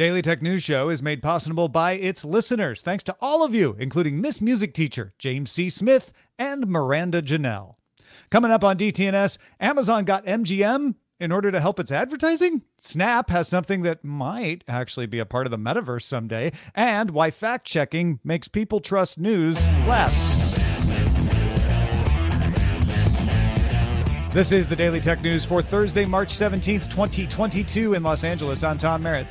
Daily Tech News Show is made possible by its listeners. Thanks to all of you, including Miss Music Teacher James C. Smith and Miranda Janelle. Coming up on DTNS, Amazon got MGM in order to help its advertising? Snap has something that might actually be a part of the metaverse someday, and why fact checking makes people trust news less. This is the Daily Tech News for Thursday, March 17th, 2022 in Los Angeles. I'm Tom Merritt.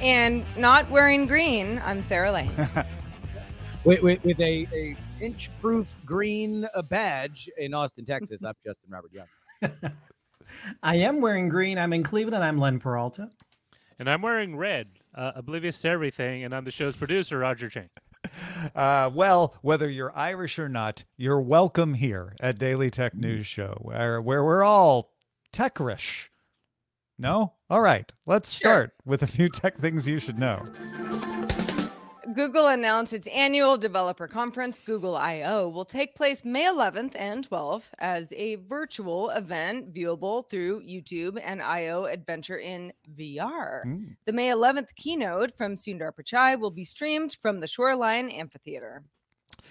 And not wearing green, I'm Sarah Lane. with, with, with, a, a inch proof green uh, badge in Austin, Texas, I'm Justin Robert Young. I am wearing green. I'm in Cleveland. I'm Len Peralta. And I'm wearing red, uh, oblivious to everything. And I'm the show's producer, Roger Chang. Uh, well, whether you're Irish or not, you're welcome here at Daily Tech News Show, where, where we're all techrish. No? All right. Let's start sure. with a few tech things you should know. Google announced its annual developer conference, Google I/O, will take place May 11th and 12th as a virtual event viewable through YouTube and I/O Adventure in VR. Mm. The May 11th keynote from Sundar Pichai will be streamed from the Shoreline Amphitheater.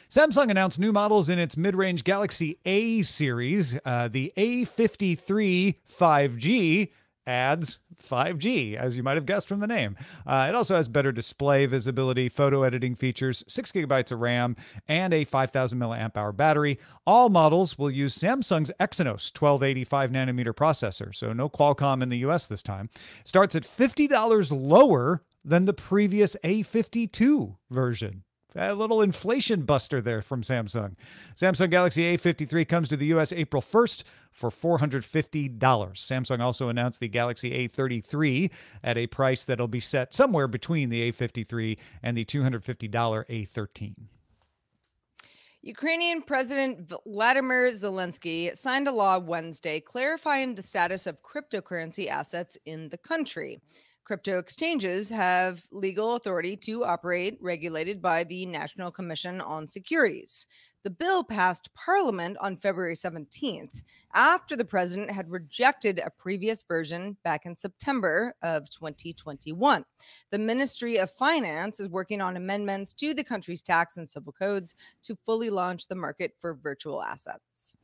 Samsung announced new models in its mid range Galaxy A series. Uh, the A53 5G adds 5G, as you might have guessed from the name. Uh, it also has better display visibility, photo editing features, six gigabytes of RAM, and a 5,000 milliamp hour battery. All models will use Samsung's Exynos 1285 nanometer processor, so no Qualcomm in the US this time. Starts at $50 lower than the previous A52 version. A little inflation buster there from Samsung. Samsung Galaxy A53 comes to the US April 1st for $450. Samsung also announced the Galaxy A33 at a price that'll be set somewhere between the A53 and the $250 A13. Ukrainian President Vladimir Zelensky signed a law Wednesday clarifying the status of cryptocurrency assets in the country. Crypto exchanges have legal authority to operate, regulated by the National Commission on Securities. The bill passed Parliament on February 17th after the president had rejected a previous version back in September of 2021. The Ministry of Finance is working on amendments to the country's tax and civil codes to fully launch the market for virtual assets.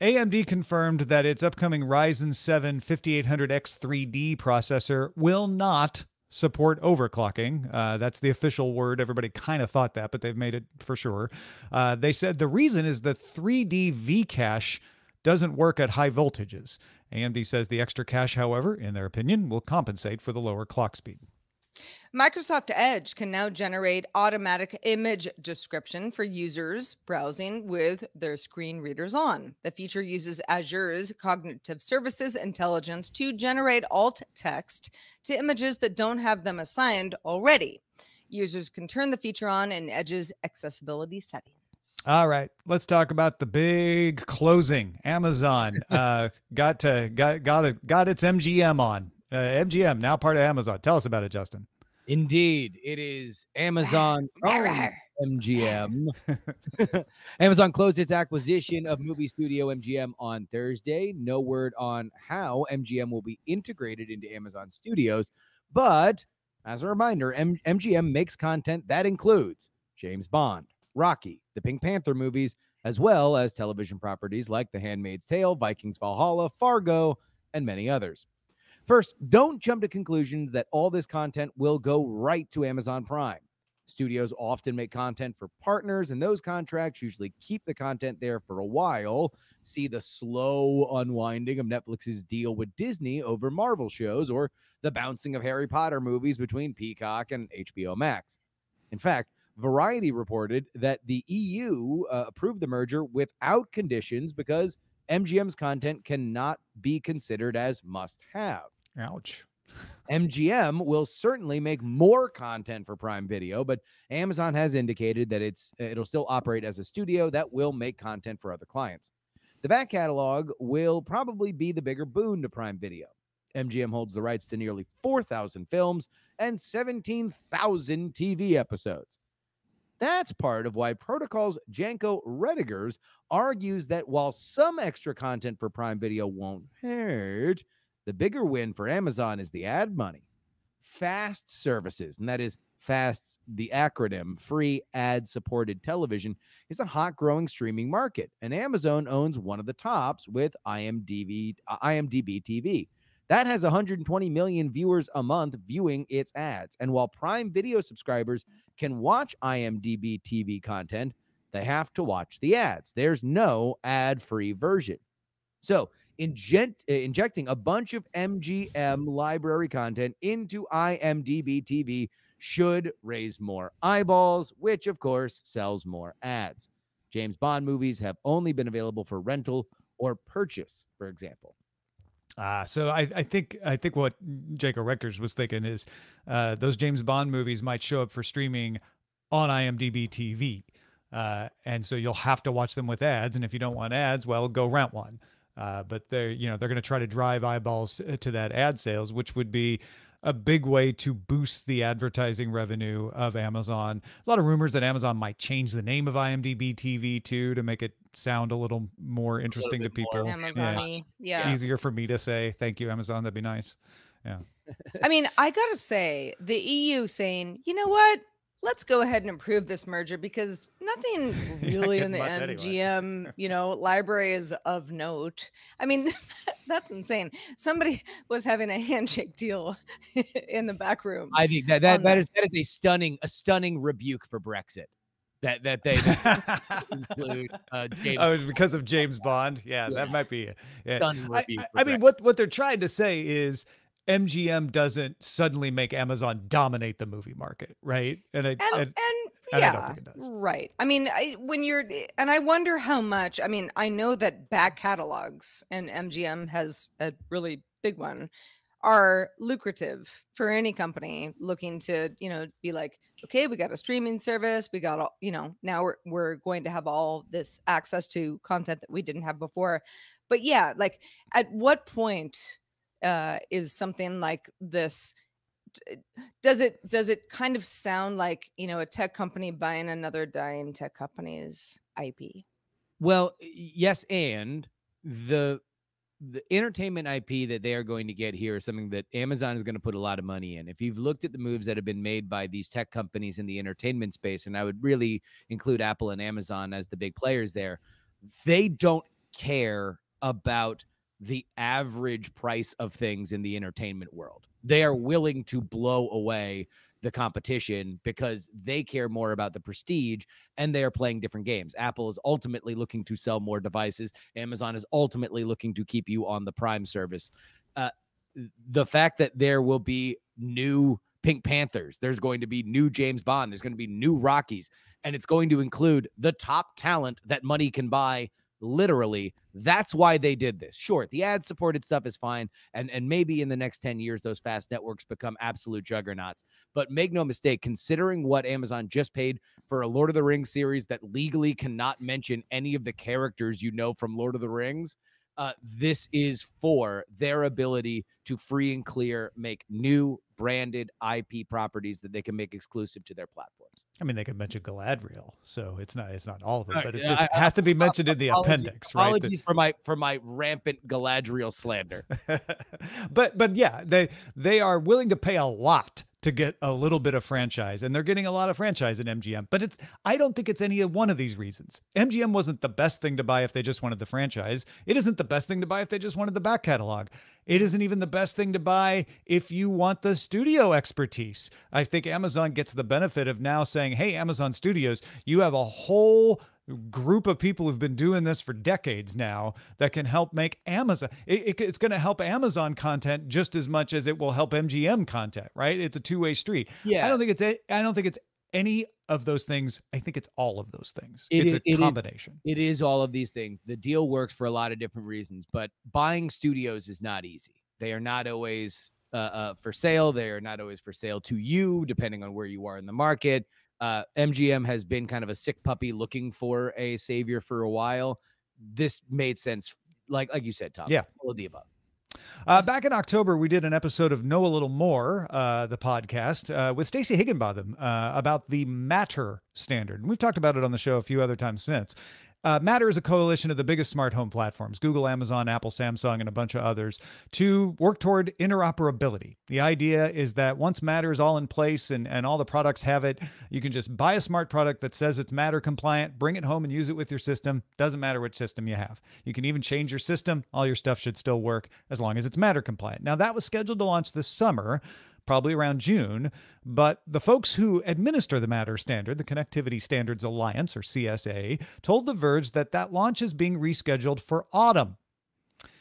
AMD confirmed that its upcoming Ryzen 7 5800X3D processor will not support overclocking. Uh, that's the official word. Everybody kind of thought that, but they've made it for sure. Uh, they said the reason is the 3D V cache doesn't work at high voltages. AMD says the extra cache, however, in their opinion, will compensate for the lower clock speed. Microsoft Edge can now generate automatic image description for users browsing with their screen readers on. The feature uses Azure's Cognitive Services intelligence to generate alt text to images that don't have them assigned already. Users can turn the feature on in Edge's accessibility settings. All right, let's talk about the big closing. Amazon uh, got to got got a, got its MGM on. Uh, MGM now part of Amazon. Tell us about it, Justin. Indeed, it is Amazon MGM. Amazon closed its acquisition of movie studio MGM on Thursday. No word on how MGM will be integrated into Amazon Studios, but as a reminder, M- MGM makes content that includes James Bond, Rocky, the Pink Panther movies, as well as television properties like The Handmaid's Tale, Vikings Valhalla, Fargo, and many others. First, don't jump to conclusions that all this content will go right to Amazon Prime. Studios often make content for partners, and those contracts usually keep the content there for a while. See the slow unwinding of Netflix's deal with Disney over Marvel shows, or the bouncing of Harry Potter movies between Peacock and HBO Max. In fact, Variety reported that the EU uh, approved the merger without conditions because MGM's content cannot be considered as must have. Ouch. MGM will certainly make more content for Prime Video, but Amazon has indicated that it's uh, it'll still operate as a studio that will make content for other clients. The back catalog will probably be the bigger boon to Prime Video. MGM holds the rights to nearly 4,000 films and 17,000 TV episodes. That's part of why Protocol's Janko Roettgers argues that while some extra content for Prime Video won't hurt, the bigger win for Amazon is the ad money. FAST services, and that is FAST, the acronym free ad supported television, is a hot growing streaming market. And Amazon owns one of the tops with IMDb, uh, IMDb TV. That has 120 million viewers a month viewing its ads. And while Prime Video subscribers can watch IMDb TV content, they have to watch the ads. There's no ad free version. So, inject, uh, injecting a bunch of MGM library content into IMDb TV should raise more eyeballs, which of course sells more ads. James Bond movies have only been available for rental or purchase, for example. Ah, so I, I think I think what Jacob Reckers was thinking is uh, those James Bond movies might show up for streaming on IMDb TV, uh, and so you'll have to watch them with ads. And if you don't want ads, well, go rent one. Uh, but they're you know they're going to try to drive eyeballs to that ad sales, which would be a big way to boost the advertising revenue of Amazon. A lot of rumors that Amazon might change the name of IMDb TV too to make it sound a little more interesting to people. Amazon-y. Yeah. Easier for me to say. Thank you, Amazon. That'd be nice. Yeah. I mean, I gotta say, the EU saying, you know what? Let's go ahead and approve this merger because nothing really in the much anyway. MGM, you know, library is of note. I mean, that's insane. Somebody was having a handshake deal in the back room. I think that that, that that. is that is a stunning a stunning rebuke for Brexit. That that they include uh, James oh, because of James Bond. Yeah, Yeah. that might be. Yeah. stunning I, rebuke. I- for I mean, what what they're trying to say is MGM doesn't suddenly make Amazon dominate the movie market, right? And I, and, and and I yeah, does. right. I mean, I, when you're, and I wonder how much. I mean, I know that back catalogs and MGM has a really big one are lucrative for any company looking to, you know, be like, okay, we got a streaming service, we got all, you know, now we're we're going to have all this access to content that we didn't have before. But yeah, like, at what point uh, is something like this? does it does it kind of sound like you know a tech company buying another dying tech company's ip Well, yes, and the the entertainment IP that they are going to get here is something that Amazon is going to put a lot of money in. If you've looked at the moves that have been made by these tech companies in the entertainment space, and I would really include Apple and Amazon as the big players there, they don't care about the average price of things in the entertainment world. They are willing to blow away the competition because they care more about the prestige and they are playing different games. Apple is ultimately looking to sell more devices. Amazon is ultimately looking to keep you on the Prime service. Uh, the fact that there will be new Pink Panthers, there's going to be new James Bond, there's going to be new Rockies, and it's going to include the top talent that money can buy. Literally, that's why they did this. Sure, the ad supported stuff is fine. And, and maybe in the next 10 years, those fast networks become absolute juggernauts. But make no mistake, considering what Amazon just paid for a Lord of the Rings series that legally cannot mention any of the characters you know from Lord of the Rings, uh, this is for their ability to free and clear make new branded IP properties that they can make exclusive to their platforms. I mean, they could mention Galadriel, so it's not it's not all of it, but it just I- has to be mentioned in the Apologies- appendix, right? Apologies for my for my rampant Galadriel slander. but but yeah, they they are willing to pay a lot to get a little bit of franchise, and they're getting a lot of franchise in MGM. But it's I don't think it's any of one of these reasons. MGM wasn't the best thing to buy if they just wanted the franchise. It isn't the best thing to buy if they just wanted the back catalog. It isn't even the best thing to buy if you want the studio expertise. I think Amazon gets the benefit of now saying, "Hey, Amazon Studios, you have a whole group of people who've been doing this for decades now that can help make Amazon. It, it- it's going to help Amazon content just as much as it will help MGM content, right? It's a two-way street. Yeah. I don't think it's a, I don't think it's any of those things. I think it's all of those things. It it's is- a it is- combination. It is all of these things. The deal works for a lot of different reasons, but buying studios is not easy. They are not always uh, uh, for sale. They are not always for sale to you, depending on where you are in the market. Uh, MGM has been kind of a sick puppy looking for a savior for a while. This made sense, like like you said, Tom. Yeah. all of the above. Uh, back in October, we did an episode of Know a Little More, uh, the podcast, uh, with Stacey Higginbotham uh, about the Matter standard. And we've talked about it on the show a few other times since. Uh, Matter is a coalition of the biggest smart home platforms Google, Amazon, Apple, Samsung, and a bunch of others to work toward interoperability. The idea is that once Matter is all in place and, and all the products have it, you can just buy a smart product that says it's Matter compliant, bring it home and use it with your system. Doesn't matter which system you have. You can even change your system. All your stuff should still work as long as it's Matter compliant. Now, that was scheduled to launch this summer probably around June. But the folks who administer the Matter standard, the Connectivity Standards Alliance, or CSA, told The Verge that that launch is being rescheduled for autumn.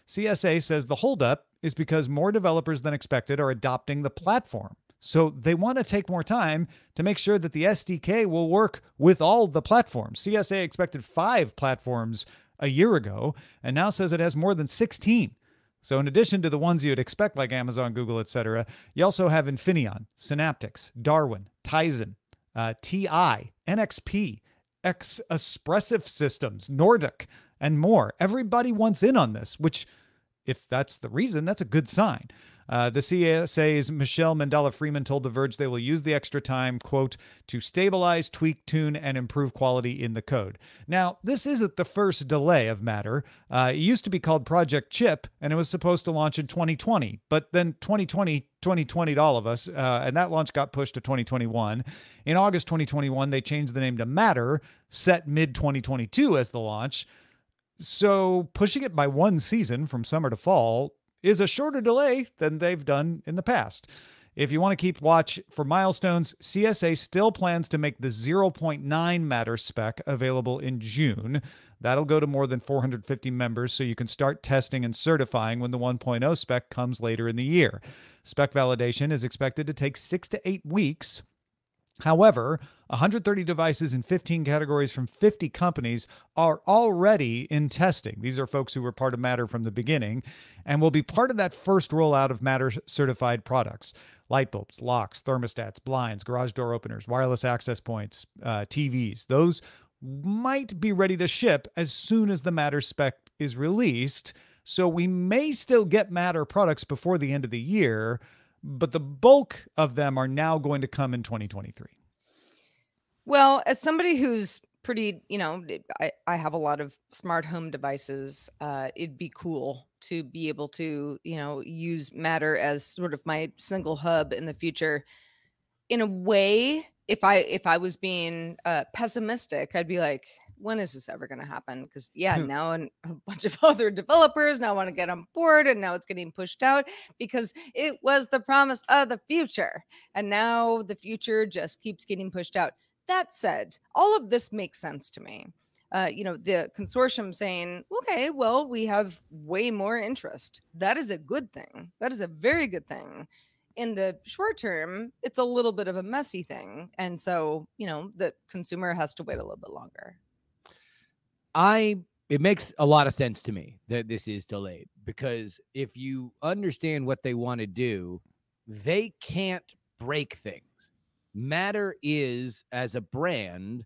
CSA says the holdup is because more developers than expected are adopting the platform. So they want to take more time to make sure that the SDK will work with all the platforms. CSA expected five platforms a year ago and now says it has more than 16. So, in addition to the ones you'd expect, like Amazon, Google, etc., you also have Infineon, Synaptics, Darwin, Tizen, uh, TI, NXP, X Espressif Systems, Nordic, and more. Everybody wants in on this, which, if that's the reason, that's a good sign. Uh, the CSA's Michelle Mandela Freeman told The Verge they will use the extra time, quote, to stabilize, tweak, tune, and improve quality in the code. Now, this isn't the first delay of Matter. Uh, it used to be called Project Chip, and it was supposed to launch in 2020, but then 2020 2020 all of us, uh, and that launch got pushed to 2021. In August 2021, they changed the name to Matter, set mid 2022 as the launch. So pushing it by one season from summer to fall is a shorter delay than they've done in the past. If you want to keep watch for milestones, CSA still plans to make the 0.9 Matter spec available in June. That'll go to more than 450 members so you can start testing and certifying when the 1.0 spec comes later in the year. Spec validation is expected to take six to eight weeks. However, 130 devices in 15 categories from 50 companies are already in testing. These are folks who were part of Matter from the beginning and will be part of that first rollout of Matter certified products light bulbs, locks, thermostats, blinds, garage door openers, wireless access points, uh, TVs. Those might be ready to ship as soon as the Matter spec is released. So we may still get Matter products before the end of the year, but the bulk of them are now going to come in 2023. Well, as somebody who's pretty, you know, I, I have a lot of smart home devices. Uh, it'd be cool to be able to, you know, use Matter as sort of my single hub in the future. In a way, if I if I was being uh, pessimistic, I'd be like, when is this ever going to happen? Because yeah, Hmm. now an, a bunch of other developers now want to get on board, and now it's getting pushed out because it was the promise of the future, and now the future just keeps getting pushed out. That said, all of this makes sense to me. Uh, you know, the consortium saying, okay, well, we have way more interest. That is a good thing. That is a very good thing. In the short term, it's a little bit of a messy thing. And so, you know, the consumer has to wait a little bit longer. I it makes a lot of sense to me that this is delayed because if you understand what they want to do, they can't break things. Matter is as a brand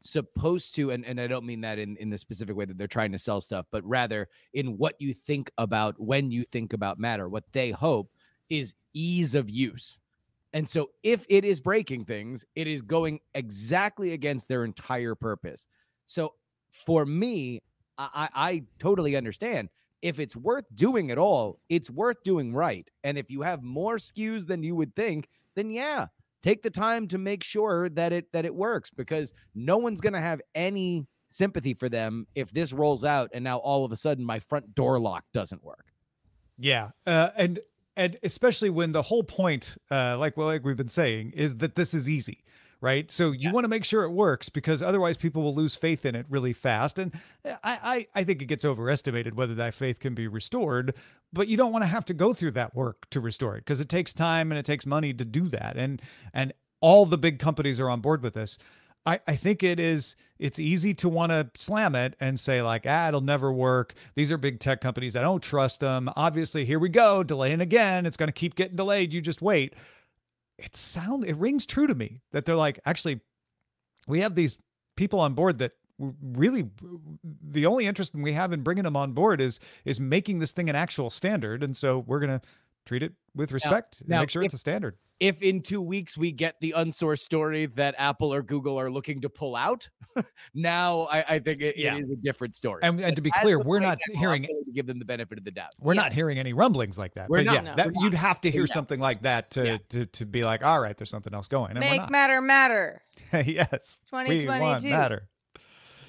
supposed to and, and I don't mean that in in the specific way that they're trying to sell stuff, but rather in what you think about when you think about Matter. What they hope is ease of use. And so if it is breaking things, it is going exactly against their entire purpose. So for me, I, I totally understand. If it's worth doing at all, it's worth doing right. And if you have more SKUs than you would think, then yeah, take the time to make sure that it that it works because no one's gonna have any sympathy for them if this rolls out and now all of a sudden my front door lock doesn't work. Yeah, uh, and and especially when the whole point, uh, like well, like we've been saying, is that this is easy, right? So you want to make sure it works because otherwise people will lose faith in it really fast. And I, I I think it gets overestimated whether that faith can be restored, but you don't want to have to go through that work to restore it because it takes time and it takes money to do that. And and all the big companies are on board with this. I, I think it is it's easy to want to slam it and say like ah it'll never work these are big tech companies i don't trust them obviously here we go delaying again it's going to keep getting delayed you just wait it sound it rings true to me that they're like actually we have these people on board that really the only interest we have in bringing them on board is is making this thing an actual standard and so we're going to treat it with respect and now, make sure if- it's a standard. if in two weeks we get the unsourced story that Apple or Google are looking to pull out, now I, I think it, Yeah. it is a different story. And, and to be clear, we're not now, hearing to give them the benefit of the doubt. we're Yeah. not hearing any rumblings like that. We're but not. yeah, No. that, We're you'd have to hear No. something like that to, Yeah. to to be like, all right, there's something else going. And Make matter matter. yes, we want 2022. matter.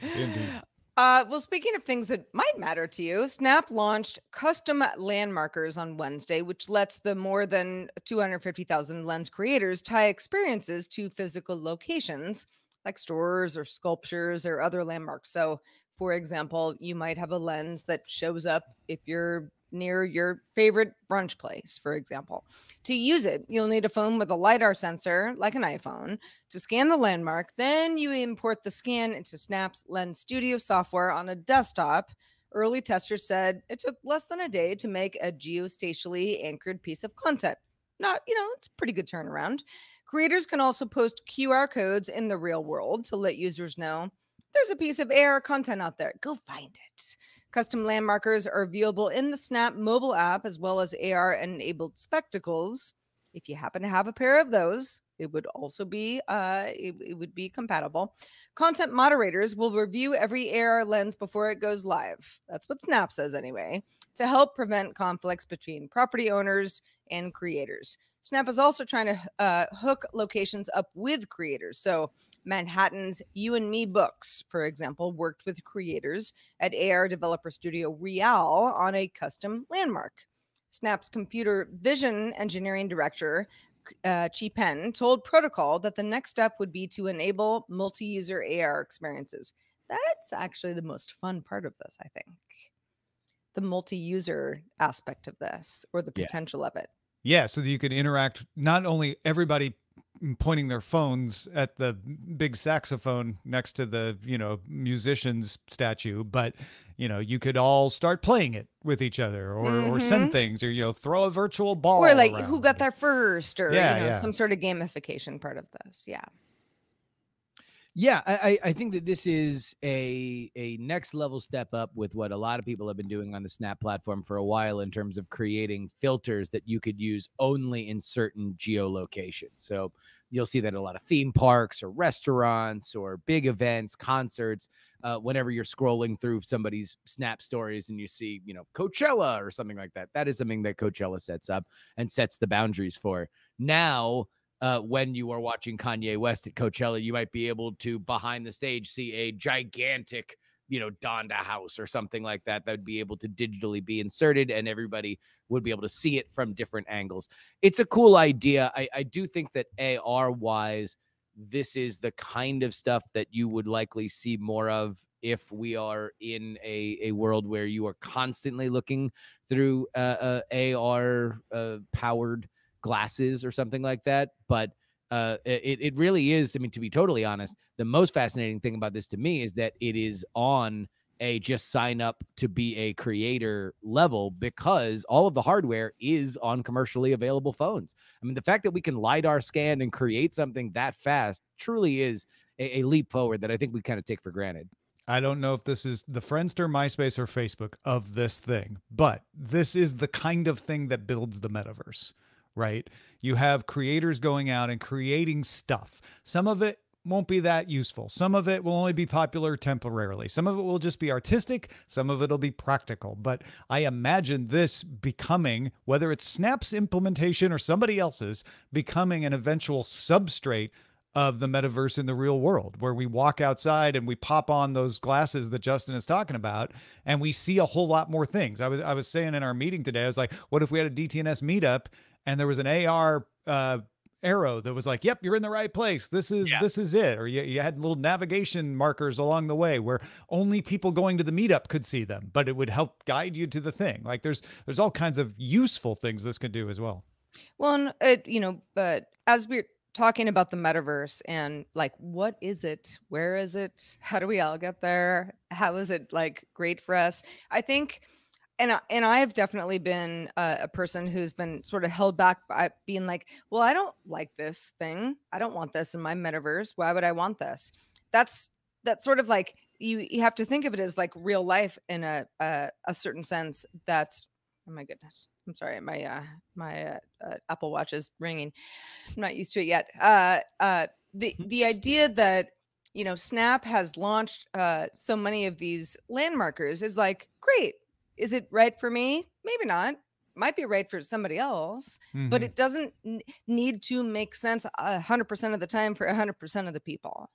Indeed. Uh, well, speaking of things that might matter to you, Snap launched custom landmarkers on Wednesday, which lets the more than 250,000 lens creators tie experiences to physical locations like stores or sculptures or other landmarks. So, for example, you might have a lens that shows up if you're near your favorite brunch place, for example. To use it, you'll need a phone with a LiDAR sensor, like an iPhone, to scan the landmark. Then you import the scan into Snap's Lens Studio software on a desktop. Early testers said it took less than a day to make a geospatially anchored piece of content. Not, you know, it's pretty good turnaround. Creators can also post QR codes in the real world to let users know there's a piece of AR content out there. Go find it. Custom landmarkers are viewable in the Snap mobile app as well as AR enabled spectacles. If you happen to have a pair of those, it would also be uh, it, it would be compatible. Content moderators will review every AR lens before it goes live. That's what Snap says anyway, to help prevent conflicts between property owners and creators. Snap is also trying to uh, hook locations up with creators. So Manhattan's You and Me Books, for example, worked with creators at AR developer studio Real on a custom landmark. Snap's computer vision engineering director, uh, Qi Pan, told Protocol that the next step would be to enable multi user AR experiences. That's actually the most fun part of this, I think. The multi user aspect of this or the Yeah. potential of it. Yeah, so that you can interact not only everybody pointing their phones at the big saxophone next to the, you know, musician's statue, but you know, you could all start playing it with each other or or send Mhm. things or you know, throw a virtual ball or like who got there first or Yeah, you know yeah. some sort of gamification part of this yeah Yeah, I, I think that this is a a next level step up with what a lot of people have been doing on the Snap platform for a while in terms of creating filters that you could use only in certain geolocations. So you'll see that a lot of theme parks or restaurants or big events, concerts. Uh, whenever you're scrolling through somebody's Snap stories and you see, you know, Coachella or something like that, that is something that Coachella sets up and sets the boundaries for. Now uh, when you are watching Kanye West at Coachella, you might be able to behind the stage see a gigantic, you know, Donda house or something like that that would be able to digitally be inserted and everybody would be able to see it from different angles. It's a cool idea. I, I do think that AR wise, this is the kind of stuff that you would likely see more of if we are in a, a world where you are constantly looking through uh, uh, AR uh, powered glasses or something like that. But uh, it, it really is. I mean, to be totally honest, the most fascinating thing about this to me is that it is on a just sign up to be a creator level because all of the hardware is on commercially available phones. I mean, the fact that we can LiDAR scan and create something that fast truly is a, a leap forward that I think we kind of take for granted. I don't know if this is the Friendster, MySpace, or Facebook of this thing, but this is the kind of thing that builds the metaverse, right? You have creators going out and creating stuff. Some of it won't be that useful. Some of it will only be popular temporarily. Some of it will just be artistic. Some of it will be practical. But I imagine this becoming, whether it's Snap's implementation or somebody else's, becoming an eventual substrate of the metaverse in the real world where we walk outside and we pop on those glasses that Justin is talking about and we see a whole lot more things. I was I was saying in our meeting today I was like what if we had a DTNS meetup and there was an AR uh arrow that was like yep you're in the right place. This is Yeah. this is it. Or you, you had little navigation markers along the way where only people going to the meetup could see them but it would help guide you to the thing. Like there's there's all kinds of useful things this can do as well. Well and it you know but as we're talking about the metaverse and like what is it? Where is it? How do we all get there? How is it like great for us? I think and I, and I've definitely been a, a person who's been sort of held back by being like, well, I don't like this thing. I don't want this in my metaverse. Why would I want this? That's that's sort of like you you have to think of it as like real life in a a, a certain sense. That oh my goodness, I'm sorry, my uh, my uh, uh, Apple Watch is ringing. I'm not used to it yet. Uh, uh, the the idea that you know Snap has launched uh, so many of these landmarkers is like great. Is it right for me? Maybe not. Might be right for somebody else, but Mhm. it doesn't need to make sense a hundred percent of the time for a hundred percent of the people.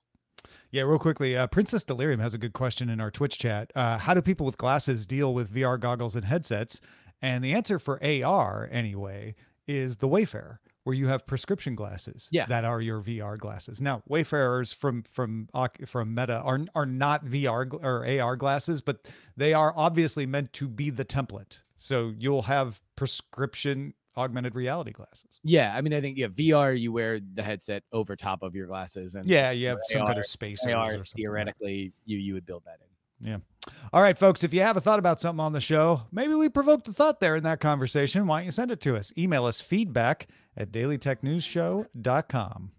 Yeah, real quickly, uh, Princess Delirium has a good question in our Twitch chat. Uh, how do people with glasses deal with VR goggles and headsets? And the answer for AR, anyway, is the Wayfarer, where you have prescription glasses Yeah. that are your VR glasses. Now, Wayfarers from from from Meta are are not VR or AR glasses, but they are obviously meant to be the template. So you'll have prescription augmented reality glasses. Yeah, I mean, I think yeah, VR you wear the headset over top of your glasses, and Yeah, you have some kind of spacers AR or something. like theoretically you you would build that in. Yeah. All right, folks, if you have a thought about something on the show, maybe we provoked a thought there in that conversation. Why don't you send it to us? Email us feedback at dailytechnewsshow.com.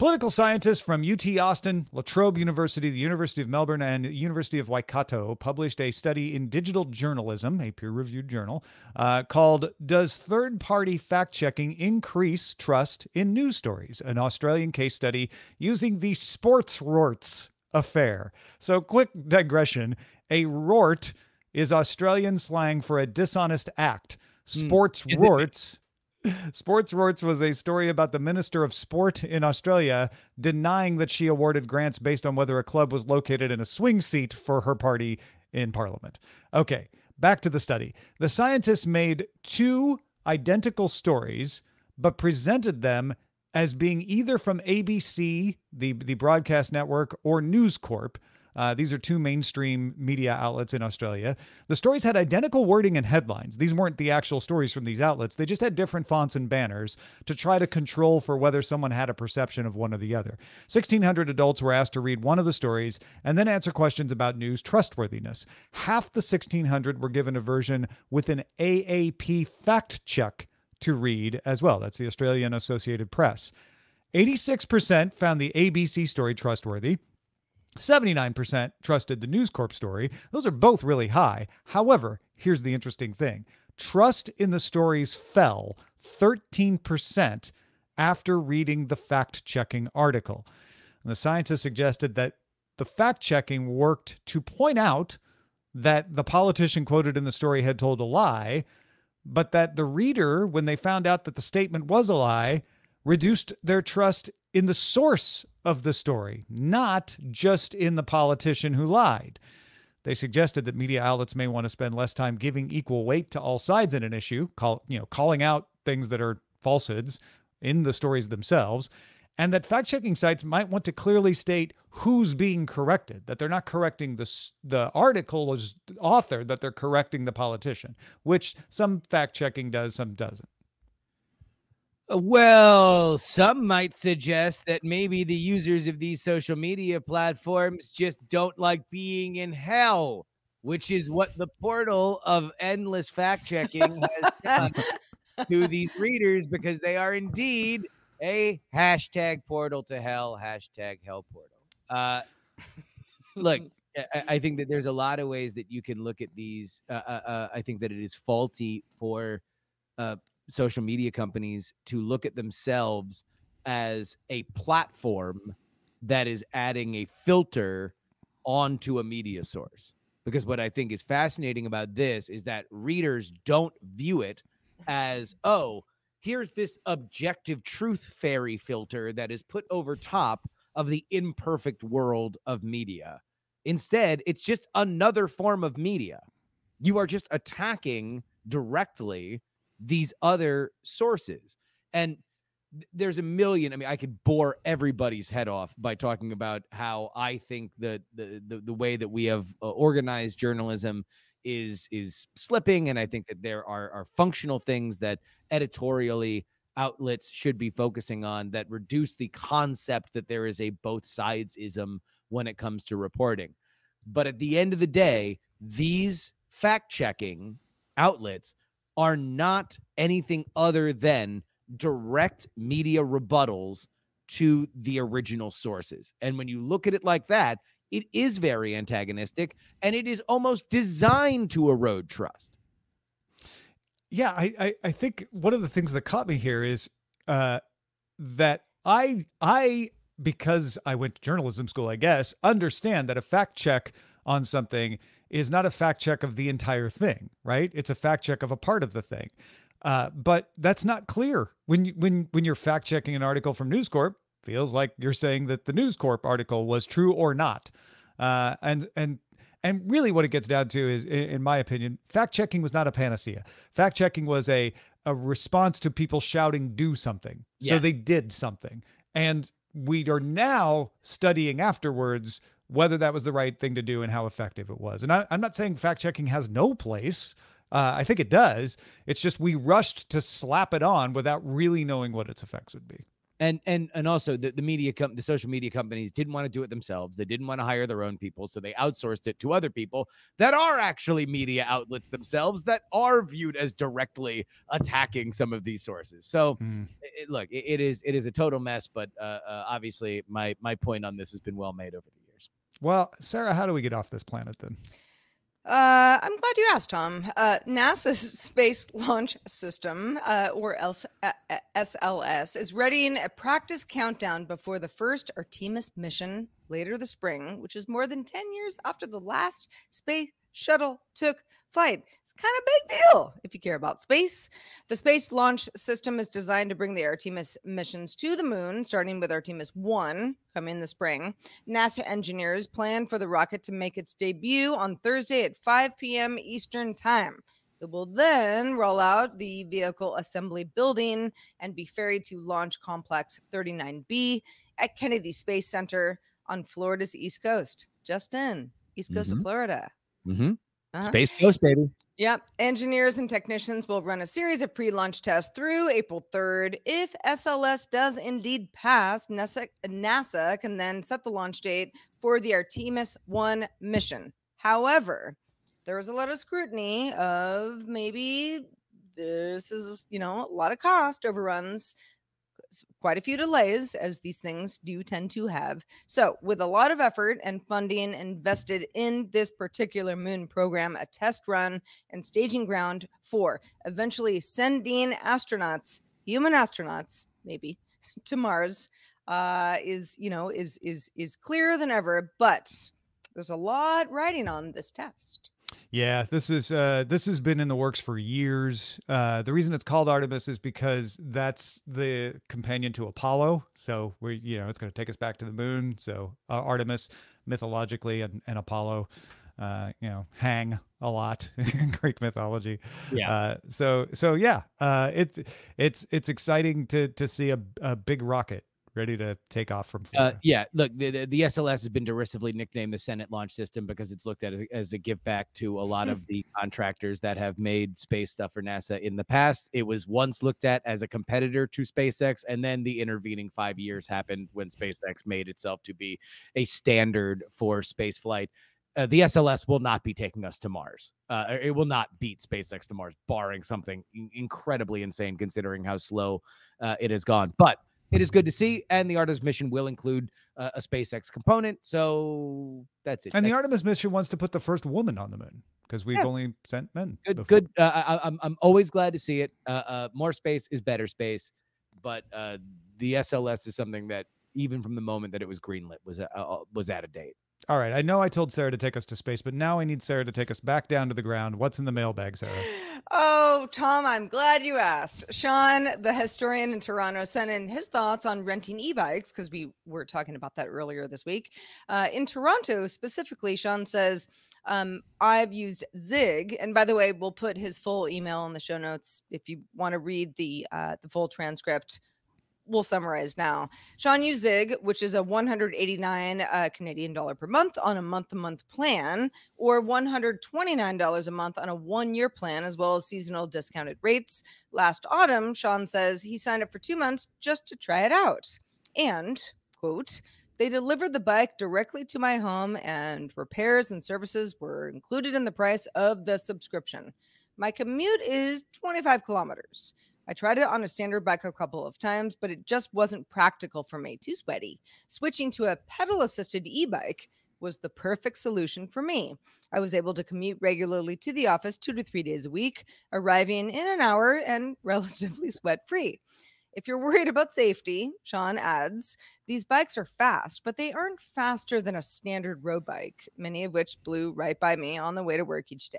Political scientists from UT Austin, La Trobe University, the University of Melbourne, and University of Waikato published a study in Digital Journalism, a peer reviewed journal, uh, called Does Third Party Fact Checking Increase Trust in News Stories? An Australian case study using the sports rorts affair. So, quick digression a rort is Australian slang for a dishonest act. Hmm. Sports Is it- rorts. Sports Rorts was a story about the Minister of Sport in Australia denying that she awarded grants based on whether a club was located in a swing seat for her party in Parliament. Okay, back to the study. The scientists made two identical stories, but presented them as being either from ABC, the, the broadcast network, or News Corp. Uh, these are two mainstream media outlets in Australia. The stories had identical wording and headlines. These weren't the actual stories from these outlets. They just had different fonts and banners to try to control for whether someone had a perception of one or the other. 1,600 adults were asked to read one of the stories and then answer questions about news trustworthiness. Half the 1,600 were given a version with an AAP fact check to read as well. That's the Australian Associated Press. 86% found the ABC story trustworthy. 79% trusted the News Corp story. Those are both really high. However, here's the interesting thing trust in the stories fell 13% after reading the fact checking article. And the scientists suggested that the fact checking worked to point out that the politician quoted in the story had told a lie, but that the reader, when they found out that the statement was a lie, reduced their trust in the source of the story, not just in the politician who lied. They suggested that media outlets may want to spend less time giving equal weight to all sides in an issue, call, you know, calling out things that are falsehoods in the stories themselves, and that fact-checking sites might want to clearly state who's being corrected, that they're not correcting the the article's author, that they're correcting the politician, which some fact-checking does, some doesn't. Well, some might suggest that maybe the users of these social media platforms just don't like being in hell, which is what the portal of endless fact checking has done to these readers because they are indeed a hashtag portal to hell, hashtag hell portal. Uh, look, I- I, I think that there's a lot of ways that you can look at these. Uh, uh, uh, I think that it is faulty for uh, social media companies to look at themselves as a platform that is adding a filter onto a media source. Because what I think is fascinating about this is that readers don't view it as, oh, here's this objective truth fairy filter that is put over top of the imperfect world of media. Instead, it's just another form of media. You are just attacking directly these other sources. And there's a million. I mean, I could bore everybody's head off by talking about how I think that the the, the way that we have uh, organized journalism is is slipping, and I think that there are are functional things that editorially outlets should be focusing on that reduce the concept that there is a both sides ism when it comes to reporting. But at the end of the day, these fact checking outlets are not anything other than direct media rebuttals to the original sources. And when you look at it like that, it is very antagonistic and it is almost designed to erode trust. Yeah, I, I, I think one of the things that caught me here is uh, that I I because I went to journalism school, I guess, understand that a fact check on something is not a fact check of the entire thing, right? It's a fact check of a part of the thing. Uh, but that's not clear when you, when when you're fact checking an article from News Corp. Feels like you're saying that the News Corp article was true or not, uh, and and and really what it gets down to is, in my opinion, fact checking was not a panacea. Fact checking was a a response to people shouting "do something," Yeah. so they did something, and we are now studying afterwards whether that was the right thing to do and how effective it was. And I, I'm not saying fact checking has no place. Uh, I think it does. It's just we rushed to slap it on without really knowing what its effects would be. and and and also the, the media com- the social media companies didn't want to do it themselves they didn't want to hire their own people so they outsourced it to other people that are actually media outlets themselves that are viewed as directly attacking some of these sources so Mm. it, look it, it is it is a total mess but uh, uh, obviously my my point on this has been well made over the years Well, Sarah, how do we get off this planet then? Uh, I'm glad you asked, Tom. Uh, NASA's Space Launch System, uh, or LS- uh, uh, SLS, is readying a practice countdown before the first Artemis mission later this spring, which is more than 10 years after the last space shuttle took flight. It's kind of a big deal if you care about space. The Space Launch System is designed to bring the Artemis missions to the moon, starting with Artemis 1 coming in the spring. NASA engineers plan for the rocket to make its debut on Thursday at 5 p.m. Eastern Time. It will then roll out the vehicle assembly building and be ferried to Launch Complex 39B at Kennedy Space Center on Florida's East Coast. Just in East Coast of Mhm. Florida. Mm-hmm. Uh-huh. space coast baby Yep. Engineers and technicians will run a series of pre launch tests through April 3rd. If SLS does indeed pass, NASA, NASA can then set the launch date for the Artemis 1 mission. However, there was a lot of scrutiny of maybe this is, you know, a lot of cost overruns, quite a few delays, as these things do tend to have. So, with a lot of effort and funding invested in this particular moon program, a test run and staging ground for eventually sending astronauts, human astronauts, maybe to Mars, uh, is you know is is is clearer than ever. But there's a lot riding on this test. Yeah, this is uh this has been in the works for years. Uh the reason it's called Artemis is because that's the companion to Apollo. So we you know, it's going to take us back to the moon. So uh, Artemis mythologically and, and Apollo uh you know, hang a lot in Greek mythology. Yeah. Uh so so yeah, uh it's it's it's exciting to to see a a big rocket ready to take off from Uh, yeah, look, the, the, the SLS has been derisively nicknamed the Senate launch system because it's looked at as, as a give back to a lot of the contractors that have made space stuff for NASA in the past. It was once looked at as a competitor to SpaceX, and then the intervening five years happened when SpaceX made itself to be a standard for space flight. Uh, the SLS will not be taking us to Mars. Uh, it will not beat SpaceX to Mars, barring something incredibly insane, considering how slow uh, it has gone. But it is good to see, and the Artemis mission will include uh, a SpaceX component. So that's it. and the Artemis mission wants to put the first woman on the moon because we've Yeah. only sent men. good. before. Good. Uh, I, I- I'm I'm always glad to see it. Uh, uh, more space is better space, but uh, the SLS is something that even from the moment that it was greenlit was uh, was out of date. All right. I know I told Sarah to take us to space, but now I need Sarah to take us back down to the ground. What's in the mailbag, Sarah? Oh, Tom, I'm glad you asked. Sean, the historian in Toronto, sent in his thoughts on renting e bikes because we were talking about that earlier this week. Uh, in Toronto, specifically, Sean says, um, I've used Zygg. And by the way, we'll put his full email in the show notes if you want to read the, uh, the full transcript. We'll summarize now. Sean Zygg, which is a 189 uh, Canadian dollar per month on a month to month plan, or $129 a month on a one year plan, as well as seasonal discounted rates. Last autumn, Sean says he signed up for two months just to try it out. And, quote, they delivered the bike directly to my home, and repairs and services were included in the price of the subscription. My commute is 25 kilometers. I tried it on a standard bike a couple of times, but it just wasn't practical for me. Too sweaty. Switching to a pedal assisted e bike was the perfect solution for me. I was able to commute regularly to the office two to three days a week, arriving in an hour and relatively sweat free. If you're worried about safety, Sean adds, these bikes are fast, but they aren't faster than a standard road bike, many of which blew right by me on the way to work each day.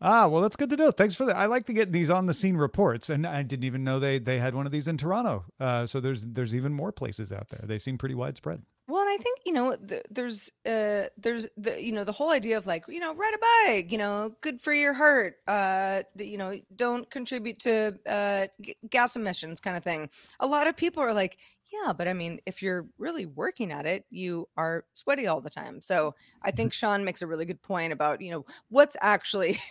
Ah, well, that's good to know. Thanks for that. I like to get these on the scene reports, and I didn't even know they they had one of these in Toronto. Uh, so there's there's even more places out there. They seem pretty widespread. Well, and I think you know the, there's uh there's the you know the whole idea of like you know ride a bike, you know, good for your heart. Uh, you know, don't contribute to uh g- gas emissions, kind of thing. A lot of people are like, yeah, but I mean, if you're really working at it, you are sweaty all the time. So I think Sean makes a really good point about you know what's actually.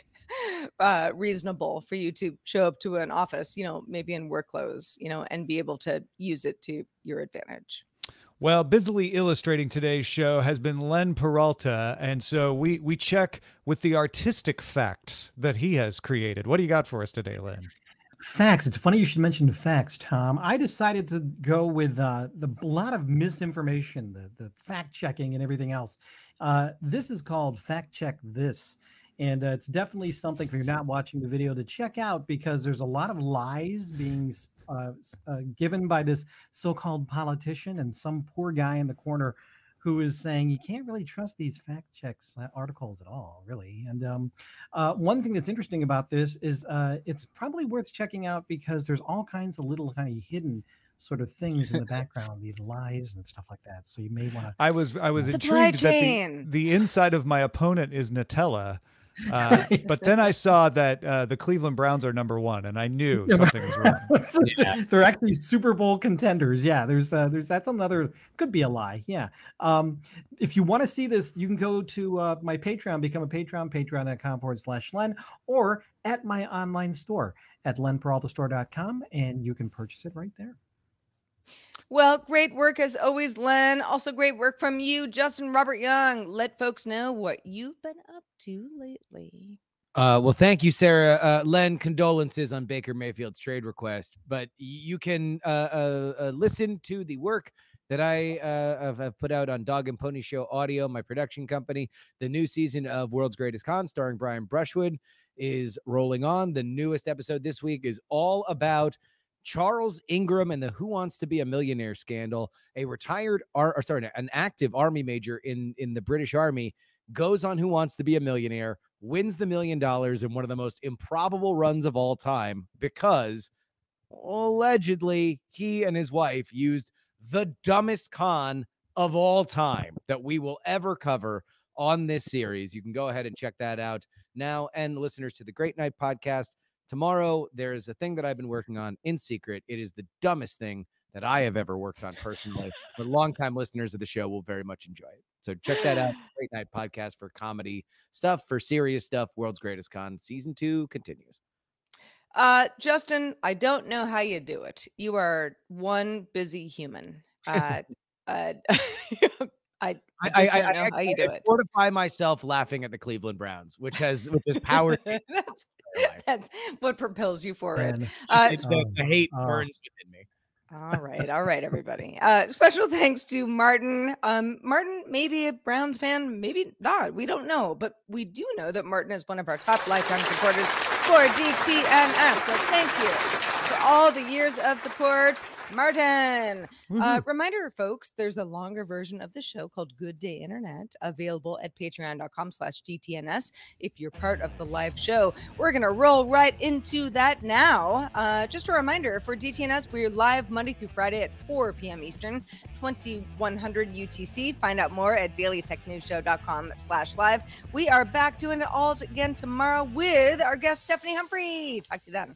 uh reasonable for you to show up to an office you know maybe in work clothes you know and be able to use it to your advantage Well, busily illustrating today's show has been Len Peralta, and so we we check with the artistic facts that he has created. What do you got for us today, Len? Facts. It's funny you should mention facts, Tom. I decided to go with uh, the lot of misinformation, the the fact checking and everything else. Uh, this is called fact check this, and uh, it's definitely something if you're not watching the video to check out because there's a lot of lies being uh, uh, given by this so-called politician and some poor guy in the corner who is saying you can't really trust these fact checks uh, articles at all, really. And um, uh, one thing that's interesting about this is uh, it's probably worth checking out because there's all kinds of little tiny hidden sort of things in the background, these lies and stuff like that. So you may want to. I was I was Supply intrigued that the, the inside of my opponent is Nutella. Uh, but then I saw that uh, the Cleveland Browns are number one, and I knew something was wrong. Yeah. They're actually Super Bowl contenders. Yeah, there's uh, there's that's another could be a lie. Yeah. Um, if you want to see this, you can go to uh, my Patreon, become a patron, patreon.com forward slash Len, or at my online store at lenperaltastore.com, and you can purchase it right there. Well, great work as always, Len. Also, great work from you, Justin Robert Young. Let folks know what you've been up to lately. Uh, well, thank you, Sarah. Uh, Len, condolences on Baker Mayfield's trade request, but you can uh, uh, uh, listen to the work that I uh, have, have put out on Dog and Pony Show Audio, my production company. The new season of World's Greatest Con, starring Brian Brushwood, is rolling on. The newest episode this week is all about Charles Ingram and the Who Wants to Be a Millionaire scandal. A retired, ar- or sorry, an active army major in in the British Army goes on Who Wants to Be a Millionaire, wins the million dollars in one of the most improbable runs of all time because allegedly he and his wife used the dumbest con of all time that we will ever cover on this series. You can go ahead and check that out now. And listeners to the Great Night podcast, tomorrow there is a thing that I've been working on in secret. It is the dumbest thing that I have ever worked on personally, but longtime listeners of the show will very much enjoy it. So check that out. Great Night podcast for comedy stuff, for serious stuff. World's Greatest Con season two continues. Uh, Justin, I don't know how you do it. You are one busy human. Uh, uh, I, I just don't know how you do it. fortify myself laughing at the Cleveland Browns, which has which has powered. me that's, that's what propels you forward. And Uh, it's the, the hate Oh. burns within me. All right, all right, everybody. Uh, special thanks to Martin. Um, Martin, maybe a Browns fan, maybe not. We don't know, but we do know that Martin is one of our top lifetime supporters for DTNS. So thank you for all the years of support, Martin. Uh, reminder, folks, there's a longer version of the show called Good Day Internet available at patreon.com slash DTNS. If you're part of the live show, we're going to roll right into that now. Uh, just a reminder for DTNS, we're live Monday through Friday at 4 p.m. Eastern, 2100 UTC. Find out more at dailytechnewsshow.com slash live. We are back doing it all again tomorrow with our guest, Stephanie Humphrey. Talk to you then.